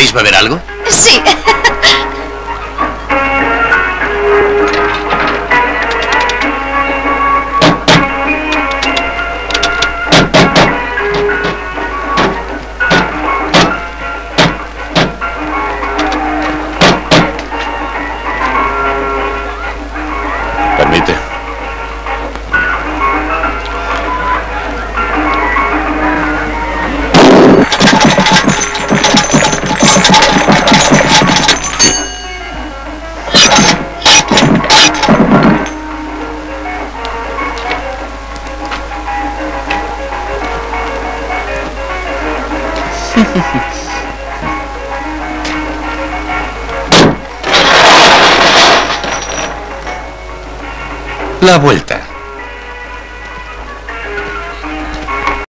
¿Queréis beber algo? Sí. La vuelta.